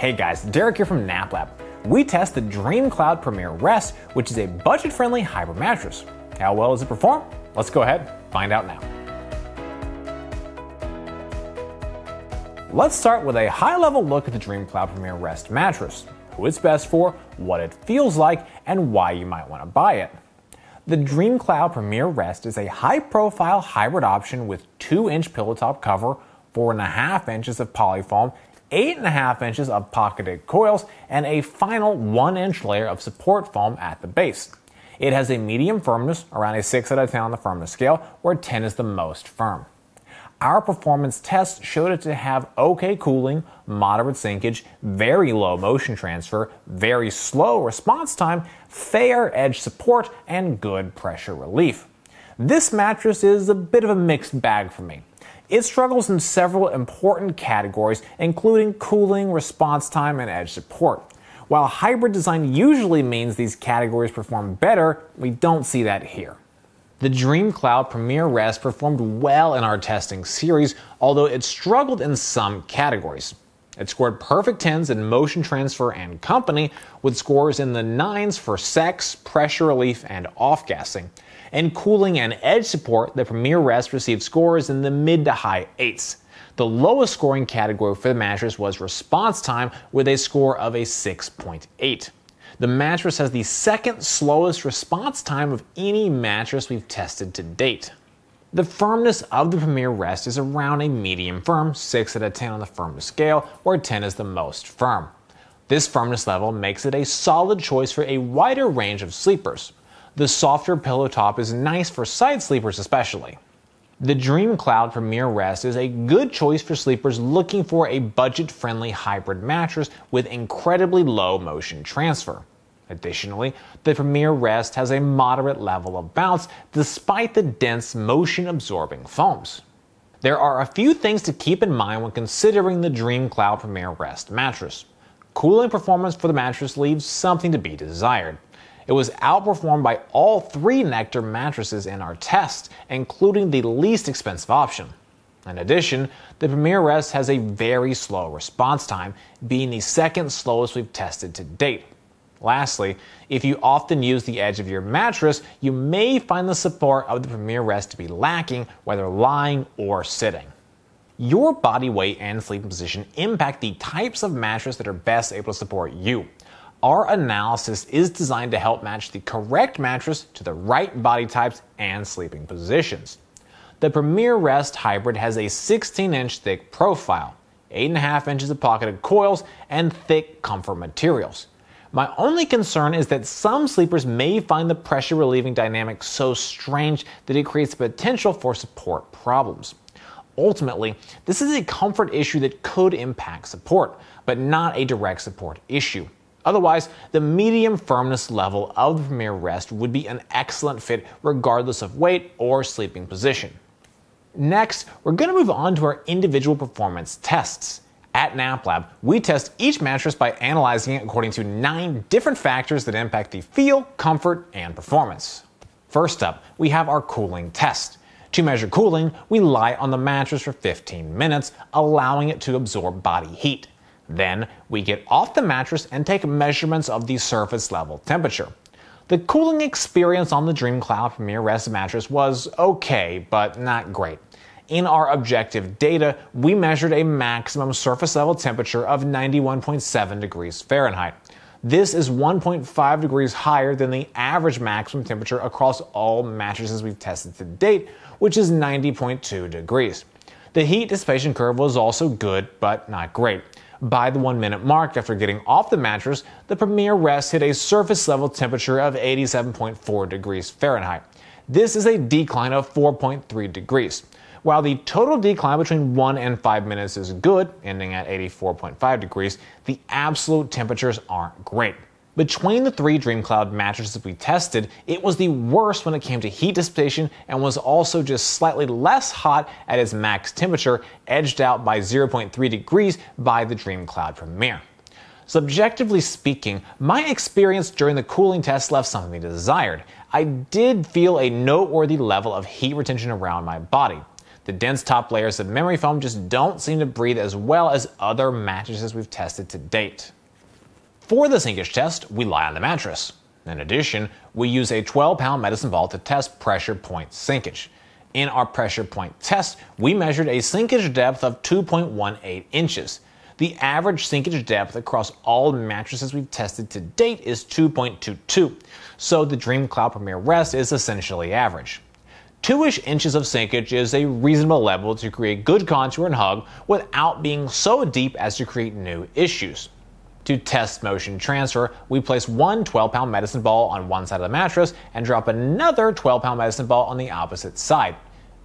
Hey guys, Derek here from NapLab. We test the DreamCloud Premier Rest, which is a budget friendly hybrid mattress. How well does it perform? Let's go ahead, and find out now. Let's start with a high level look at the DreamCloud Premier Rest mattress, who it's best for, what it feels like, and why you might want to buy it. The DreamCloud Premier Rest is a high profile hybrid option with 2 inch pillow top cover, 4.5 inches of polyfoam, 8.5 inches of pocketed coils, and a final 1 inch layer of support foam at the base. It has a medium firmness, around a 6 out of 10 on the firmness scale, where 10 is the most firm. Our performance tests showed it to have okay cooling, moderate sinkage, very low motion transfer, very slow response time, fair edge support, and good pressure relief. This mattress is a bit of a mixed bag for me. It struggles in several important categories, including cooling, response time, and edge support. While hybrid design usually means these categories perform better, we don't see that here. The DreamCloud Premier Rest performed well in our testing series, although it struggled in some categories. It scored perfect 10s in motion transfer and company, with scores in the 9s for sex, pressure relief, and off gassing. In cooling and edge support, the Premier Rest received scores in the mid to high 8s. The lowest scoring category for the mattress was response time, with a score of a 6.8. The mattress has the second slowest response time of any mattress we've tested to date. The firmness of the Premier Rest is around a medium firm, 6 out of 10 on the firmness scale, where 10 is the most firm. This firmness level makes it a solid choice for a wider range of sleepers. The softer pillow top is nice for side sleepers, especially. The Dream Cloud Premier Rest is a good choice for sleepers looking for a budget friendly hybrid mattress with incredibly low motion transfer. Additionally, the Premier Rest has a moderate level of bounce despite the dense motion absorbing foams. There are a few things to keep in mind when considering the Dream Cloud Premier Rest mattress. Cooling performance for the mattress leaves something to be desired. It was outperformed by all three Nectar mattresses in our test, including the least expensive option. In addition, the Premier Rest has a very slow response time, being the second slowest we've tested to date. Lastly, if you often use the edge of your mattress, you may find the support of the Premier Rest to be lacking, whether lying or sitting. Your body weight and sleeping position impact the types of mattress that are best able to support you. Our analysis is designed to help match the correct mattress to the right body types and sleeping positions. The Premier Rest Hybrid has a 16 inch thick profile, 8.5 inches of pocketed coils, and thick comfort materials. My only concern is that some sleepers may find the pressure relieving dynamic so strange that it creates potential for support problems. Ultimately, this is a comfort issue that could impact support, but not a direct support issue. Otherwise, the medium firmness level of the Premier Rest would be an excellent fit regardless of weight or sleeping position. Next, we're going to move on to our individual performance tests. At NapLab, we test each mattress by analyzing it according to nine different factors that impact the feel, comfort, and performance. First up, we have our cooling test. To measure cooling, we lie on the mattress for 15 minutes, allowing it to absorb body heat. Then, we get off the mattress and take measurements of the surface level temperature. The cooling experience on the DreamCloud Premier Rest mattress was okay, but not great in our objective data, we measured a maximum surface level temperature of 91.7 degrees Fahrenheit. This is 1.5 degrees higher than the average maximum temperature across all mattresses we've tested to date, which is 90.2 degrees. The heat dissipation curve was also good, but not great. By the one minute mark after getting off the mattress, the Premier Rest hit a surface level temperature of 87.4 degrees Fahrenheit. This is a decline of 4.3 degrees. While the total decline between 1 and 5 minutes is good, ending at 84.5 degrees, the absolute temperatures aren't great. Between the three DreamCloud mattresses we tested, it was the worst when it came to heat dissipation and was also just slightly less hot at its max temperature, edged out by 0.3 degrees by the DreamCloud Premier. Subjectively speaking, my experience during the cooling test left something to be desired. I did feel a noteworthy level of heat retention around my body. The dense top layers of memory foam just don't seem to breathe as well as other mattresses we've tested to date. For the sinkage test, we lie on the mattress. In addition, we use a 12 pound medicine ball to test pressure point sinkage. In our pressure point test, we measured a sinkage depth of 2.18 inches. The average sinkage depth across all mattresses we've tested to date is 2.22, so the Dream Cloud Premier Rest is essentially average. Two-ish inches of sinkage is a reasonable level to create good contour and hug without being so deep as to create new issues. To test motion transfer, we place one 12 pound medicine ball on one side of the mattress and drop another 12 pound medicine ball on the opposite side.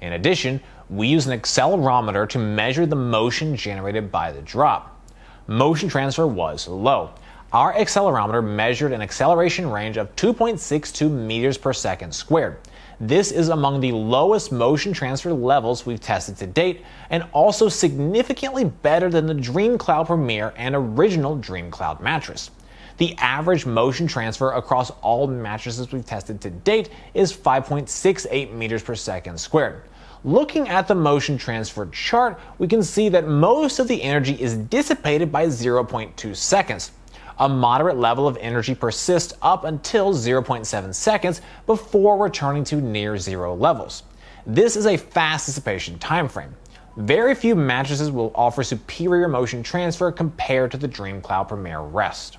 In addition, we use an accelerometer to measure the motion generated by the drop. Motion transfer was low. Our accelerometer measured an acceleration range of 2.62 meters per second squared. This is among the lowest motion transfer levels we've tested to date, and also significantly better than the DreamCloud Premier and original DreamCloud mattress. The average motion transfer across all mattresses we've tested to date is 5.68 meters per second squared. Looking at the motion transfer chart, we can see that most of the energy is dissipated by 0.2 seconds. A moderate level of energy persists up until 0.7 seconds before returning to near zero levels. This is a fast dissipation time frame. Very few mattresses will offer superior motion transfer compared to the DreamCloud Premier Rest.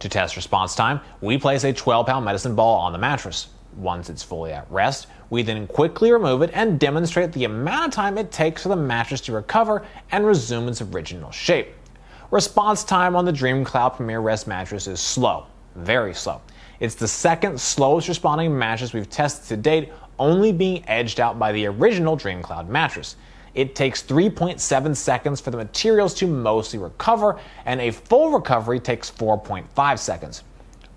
To test response time, we place a 12 pound medicine ball on the mattress. Once it's fully at rest, we then quickly remove it and demonstrate the amount of time it takes for the mattress to recover and resume its original shape. Response time on the DreamCloud Premier Rest mattress is slow, very slow. It's the second slowest responding mattress we've tested to date, only being edged out by the original DreamCloud mattress. It takes 3.7 seconds for the materials to mostly recover, and a full recovery takes 4.5 seconds.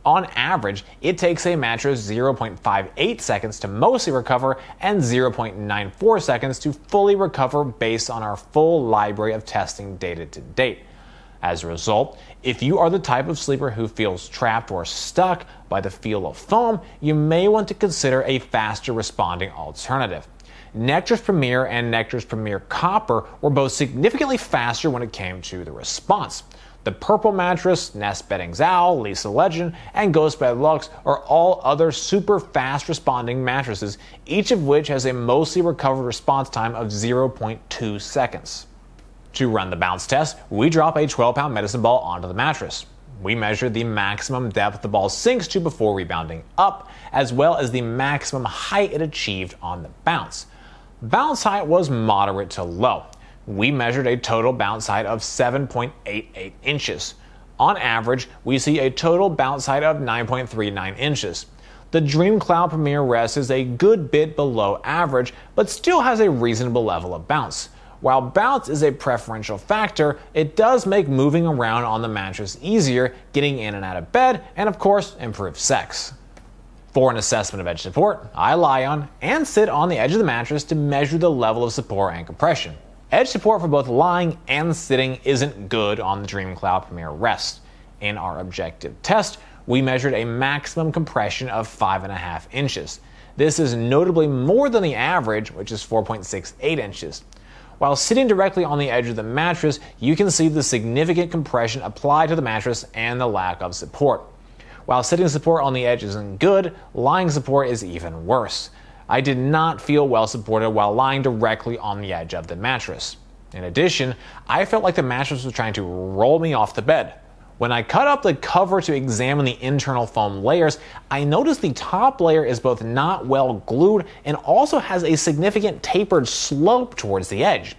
On average, it takes a mattress 0.58 seconds to mostly recover and 0.94 seconds to fully recover based on our full library of testing data to date. As a result, if you are the type of sleeper who feels trapped or stuck by the feel of foam, you may want to consider a faster responding alternative. Nectar's Premier and Nectar's Premier Copper were both significantly faster when it came to the response. The Purple Mattress, Nest Bedding's Owl, Leesa Legend, and GhostBed Luxe are all other super fast responding mattresses, each of which has a mostly recovered response time of 0.2 seconds. To run the bounce test, we drop a 12 pound medicine ball onto the mattress. We measure the maximum depth the ball sinks to before rebounding up, as well as the maximum height it achieved on the bounce. Bounce height was moderate to low. We measured a total bounce height of 7.88 inches. On average, we see a total bounce height of 9.39 inches. The DreamCloud Premier Rest is a good bit below average, but still has a reasonable level of bounce. While bounce is a preferential factor, it does make moving around on the mattress easier, getting in and out of bed, and of course, improve sex. For an assessment of edge support, I lie on and sit on the edge of the mattress to measure the level of support and compression. Edge support for both lying and sitting isn't good on the DreamCloud Premier Rest. In our objective test, we measured a maximum compression of 5.5 inches. This is notably more than the average, which is 4.68 inches. While sitting directly on the edge of the mattress, you can see the significant compression applied to the mattress and the lack of support. While sitting support on the edge isn't good, lying support is even worse. I did not feel well supported while lying directly on the edge of the mattress. In addition, I felt like the mattress was trying to roll me off the bed. When I cut up the cover to examine the internal foam layers, I notice the top layer is both not well glued and also has a significant tapered slope towards the edge.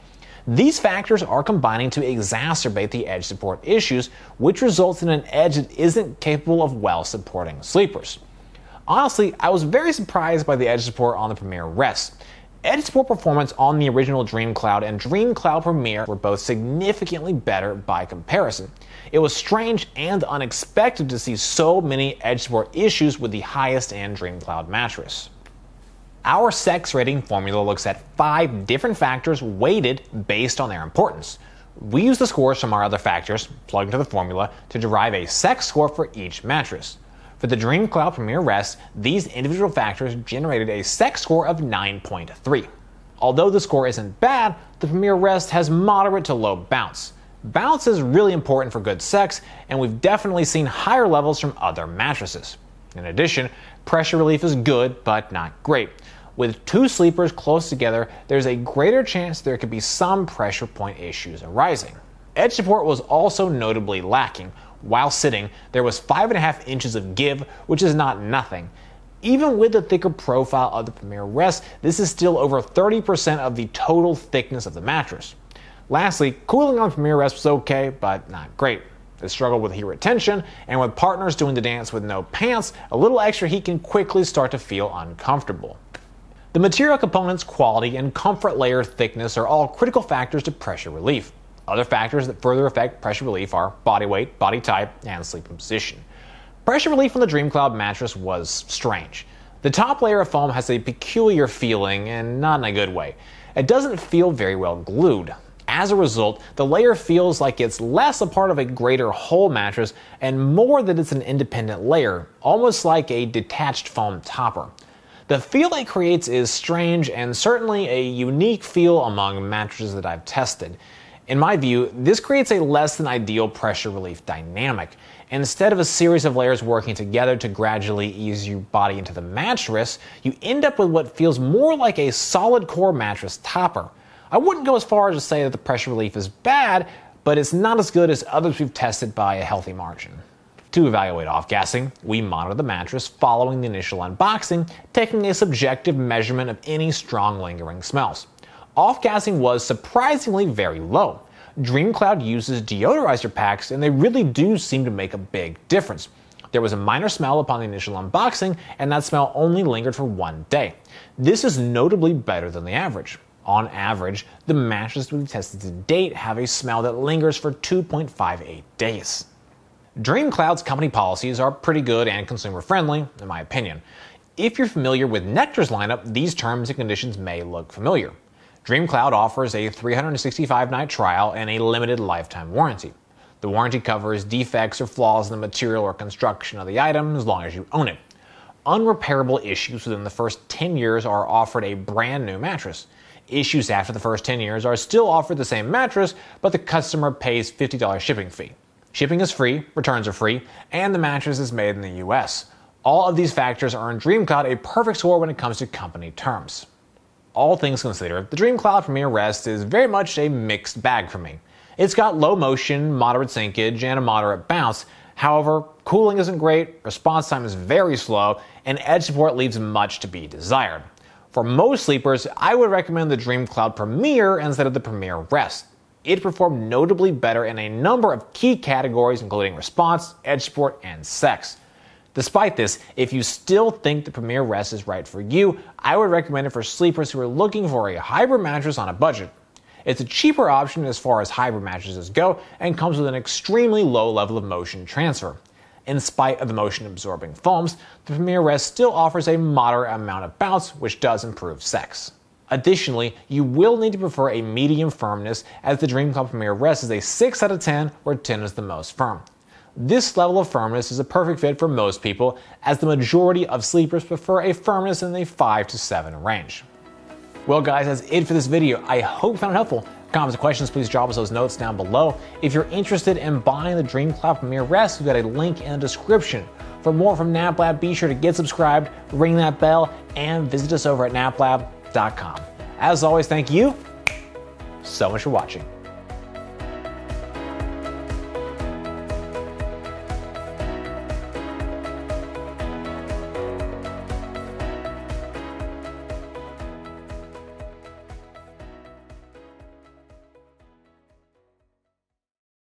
These factors are combining to exacerbate the edge support issues, which results in an edge that isn't capable of well supporting sleepers. Honestly, I was very surprised by the edge support on the Premier Rest. Edge support performance on the original DreamCloud and DreamCloud Premier were both significantly better by comparison. It was strange and unexpected to see so many edge support issues with the highest end DreamCloud mattress. Our sex rating formula looks at five different factors weighted based on their importance. We use the scores from our other factors, plug into the formula, to derive a sex score for each mattress. For the Dream Cloud Premier Rest, these individual factors generated a sex score of 9.3. Although the score isn't bad, the Premier Rest has moderate to low bounce. Bounce is really important for good sex, and we've definitely seen higher levels from other mattresses. In addition, pressure relief is good, but not great. With two sleepers close together, there's a greater chance there could be some pressure point issues arising. Edge support was also notably lacking. While sitting, there was 5.5 inches of give, which is not nothing. Even with the thicker profile of the Premier Rest, this is still over 30% of the total thickness of the mattress. Lastly, cooling on Premier Rest was okay, but not great. They struggle with heat retention, and with partners doing the dance with no pants, a little extra heat can quickly start to feel uncomfortable. The material components, quality, and comfort layer thickness are all critical factors to pressure relief. Other factors that further affect pressure relief are body weight, body type, and sleeping position. Pressure relief on the DreamCloud mattress was strange. The top layer of foam has a peculiar feeling, and not in a good way. It doesn't feel very well glued. As a result, the layer feels like it's less a part of a greater whole mattress and more that it's an independent layer, almost like a detached foam topper. The feel it creates is strange and certainly a unique feel among mattresses that I've tested. In my view, this creates a less than ideal pressure relief dynamic. Instead of a series of layers working together to gradually ease your body into the mattress, you end up with what feels more like a solid core mattress topper. I wouldn't go as far as to say that the pressure relief is bad, but it's not as good as others we've tested by a healthy margin. To evaluate off gassing, we monitor the mattress following the initial unboxing, taking a subjective measurement of any strong lingering smells off gassing was surprisingly very low. DreamCloud uses deodorizer packs, and they really do seem to make a big difference. There was a minor smell upon the initial unboxing, and that smell only lingered for one day. This is notably better than the average. On average, the mattresses we've tested to date have a smell that lingers for 2.58 days. DreamCloud's company policies are pretty good and consumer friendly, in my opinion. If you're familiar with Nectar's lineup, these terms and conditions may look familiar. DreamCloud offers a 365 night trial and a limited lifetime warranty. The warranty covers defects or flaws in the material or construction of the item as long as you own it. Unrepairable issues within the first 10 years are offered a brand new mattress. Issues after the first 10 years are still offered the same mattress, but the customer pays $50 shipping fee. Shipping is free, returns are free, and the mattress is made in the US. All of these factors earn DreamCloud a perfect score when it comes to company terms all things considered, the DreamCloud Premier Rest is very much a mixed bag for me. It's got low motion, moderate sinkage, and a moderate bounce. However, cooling isn't great, response time is very slow, and edge support leaves much to be desired. For most sleepers, I would recommend the DreamCloud Premier instead of the Premier Rest. It performed notably better in a number of key categories, including response, edge support, and sex. Despite this, if you still think the Premier Rest is right for you, I would recommend it for sleepers who are looking for a hybrid mattress on a budget. It's a cheaper option as far as hybrid mattresses go and comes with an extremely low level of motion transfer. In spite of the motion absorbing foams, the Premier Rest still offers a moderate amount of bounce, which does improve sex. Additionally, you will need to prefer a medium firmness as the DreamCloud Premier Rest is a 6 out of 10, where 10 is the most firm. This level of firmness is a perfect fit for most people, as the majority of sleepers prefer a firmness in the 5 to 7 range. Well, guys, that's it for this video. I hope you found it helpful. Comments and questions, please drop us those notes down below. If you're interested in buying the DreamCloud Premier Rest, we've got a link in the description. For more from NapLab, be sure to get subscribed, ring that bell, and visit us over at naplab.com. As always, thank you so much for watching.